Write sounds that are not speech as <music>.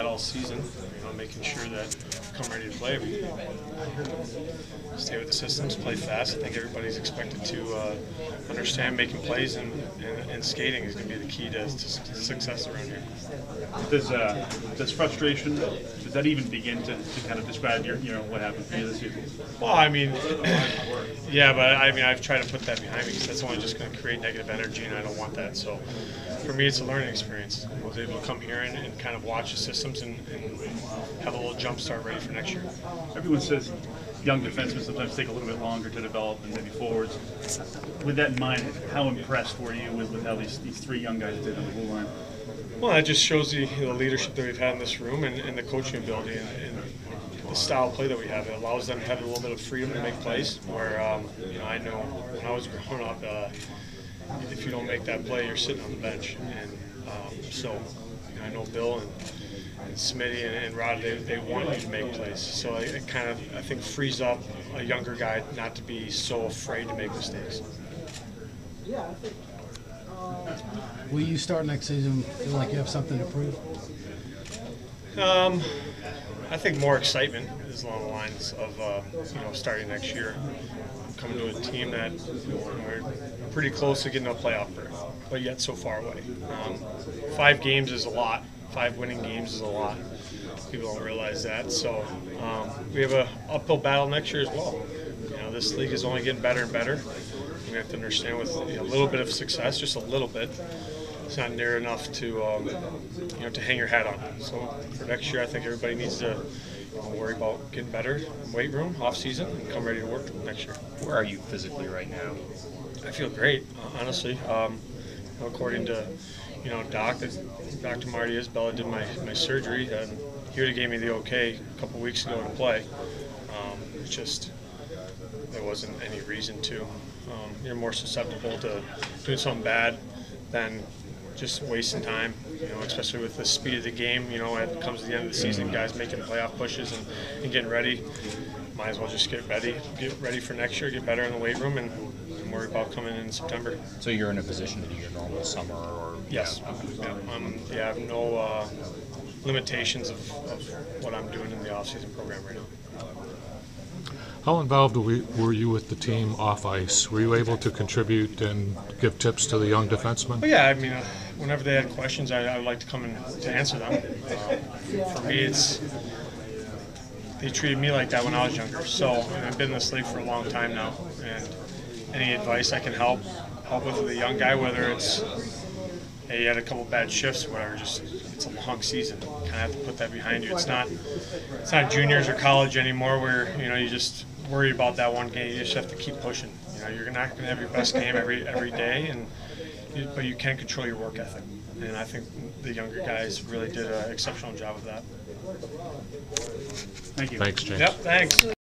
all season, you know, making sure that come ready to play, stay with the systems, play fast. I think everybody's expected to uh, understand making plays and, and, and skating is going to be the key to, to success around here. Does uh, does frustration does that even begin to, to kind of describe your you know what happened for you this season? Well, I mean, <clears throat> yeah, but I mean, I've tried to put that behind me because that's only just going to create negative energy, and I don't want that. So, for me, it's a learning experience. I was able to come here and, and kind of watch the systems and, and have a little jump start ready for next year. Everyone says young defensemen sometimes take a little bit longer to develop than maybe forwards. With that in mind, how impressed were you with, with how these, these three young guys did on the blue line? Well, that just shows the, the leadership that we've had in this room and, and the coaching ability and, and, the style of play that we have. It allows them to have a little bit of freedom to make plays. Where um, you know, I know when I was growing up, uh, if you don't make that play, you're sitting on the bench. And um, so I know Bill and, and Smitty and, and Rod, they, they want you to make plays. So it, it kind of I think frees up a younger guy not to be so afraid to make mistakes. Yeah, I think. Will you start next season feel like you have something to prove? Um, I think more excitement is along the lines of uh, you know starting next year, coming to a team that we're pretty close to getting a playoff berth, but yet so far away. Um, five games is a lot. Five winning games is a lot. People don't realize that. So um, we have a uphill battle next year as well. You know, this league is only getting better and better. We have to understand with a little bit of success, just a little bit, it's not near enough to um, you know to hang your hat on. So for next year, I think everybody needs to know, worry about getting better in weight room off season and come ready to work next year. Where are you physically right now? I feel great, honestly. Um, according to you know Doc, that Dr. Marty Isabella did my, my surgery, and he would have gave me the okay a couple weeks ago to play. Um, it's just there wasn't any reason to. Um, you're more susceptible to doing something bad than just wasting time, you know, especially with the speed of the game. You know, when it comes to the end of the season, guys making playoff pushes and, and getting ready. Might as well just get ready, get ready for next year, get better in the weight room, and, and worry about coming in September. So you're in a position to do your normal summer or Yes. Yeah, okay. Yeah, um, yeah, I have no uh, limitations of, of what I'm doing in the off-season program right now. How involved were you with the team off ice? Were you able to contribute and give tips to the young defensemen? But yeah, I mean, uh, whenever they had questions, I, I would like to come in to answer them. For me, it's they treated me like that when I was younger. So I've been in this league for a long time now, and any advice I can help help with the young guy, whether it's hey, you had a couple bad shifts, or whatever. Just it's a long season. Kind of have to put that behind you. It's not it's not juniors or college anymore, where you know you just worry about that one game. You just have to keep pushing. You know, you're not going to have your best game every every day, and you, but you can control your work ethic. And I think the younger guys really did an exceptional job of that. Thank you. Thanks, James. Yep, thanks.